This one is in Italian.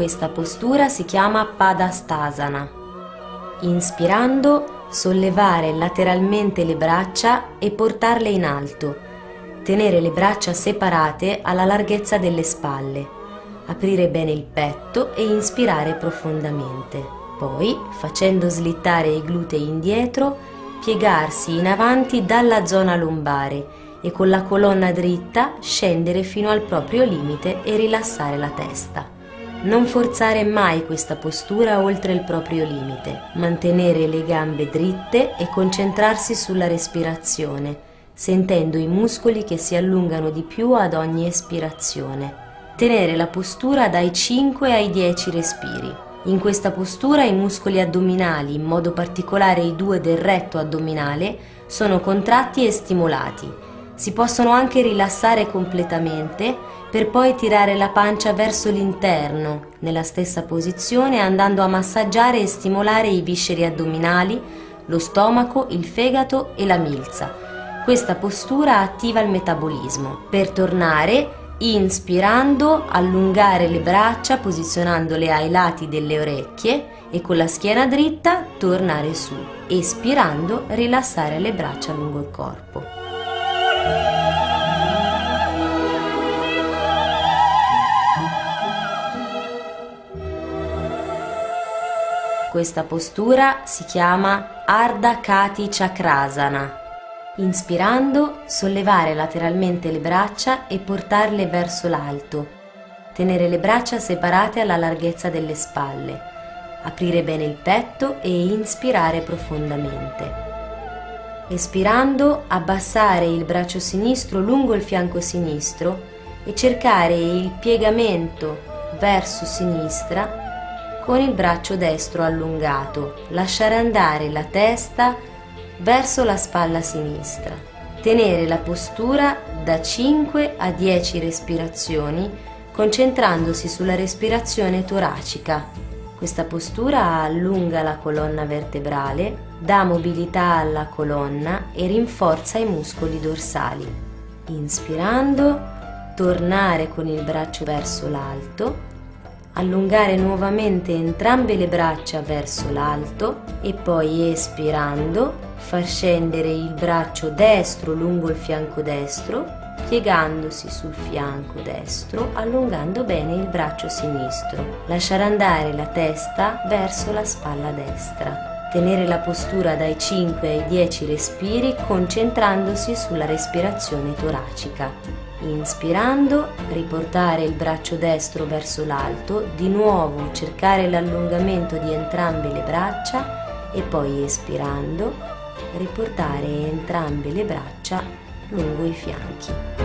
Questa postura si chiama Padastasana. Inspirando, sollevare lateralmente le braccia e portarle in alto. Tenere le braccia separate alla larghezza delle spalle. Aprire bene il petto e inspirare profondamente. Poi, facendo slittare i glutei indietro, piegarsi in avanti dalla zona lombare e con la colonna dritta scendere fino al proprio limite e rilassare la testa. Non forzare mai questa postura oltre il proprio limite, mantenere le gambe dritte e concentrarsi sulla respirazione, sentendo i muscoli che si allungano di più ad ogni espirazione. Tenere la postura dai 5 ai 10 respiri. In questa postura i muscoli addominali, in modo particolare i due del retto addominale, sono contratti e stimolati si possono anche rilassare completamente per poi tirare la pancia verso l'interno, nella stessa posizione andando a massaggiare e stimolare i visceri addominali, lo stomaco, il fegato e la milza. Questa postura attiva il metabolismo. Per tornare, inspirando, allungare le braccia posizionandole ai lati delle orecchie e con la schiena dritta tornare su. Espirando, rilassare le braccia lungo il corpo. Questa postura si chiama Ardha Kati Chakrasana. Inspirando, sollevare lateralmente le braccia e portarle verso l'alto. Tenere le braccia separate alla larghezza delle spalle. Aprire bene il petto e inspirare profondamente. Espirando, abbassare il braccio sinistro lungo il fianco sinistro e cercare il piegamento verso sinistra con il braccio destro allungato, lasciare andare la testa verso la spalla sinistra. Tenere la postura da 5 a 10 respirazioni concentrandosi sulla respirazione toracica. Questa postura allunga la colonna vertebrale, dà mobilità alla colonna e rinforza i muscoli dorsali. Inspirando, tornare con il braccio verso l'alto allungare nuovamente entrambe le braccia verso l'alto e poi espirando far scendere il braccio destro lungo il fianco destro piegandosi sul fianco destro allungando bene il braccio sinistro. Lasciare andare la testa verso la spalla destra. Tenere la postura dai 5 ai 10 respiri concentrandosi sulla respirazione toracica Inspirando, riportare il braccio destro verso l'alto, di nuovo cercare l'allungamento di entrambe le braccia e poi espirando, riportare entrambe le braccia lungo i fianchi.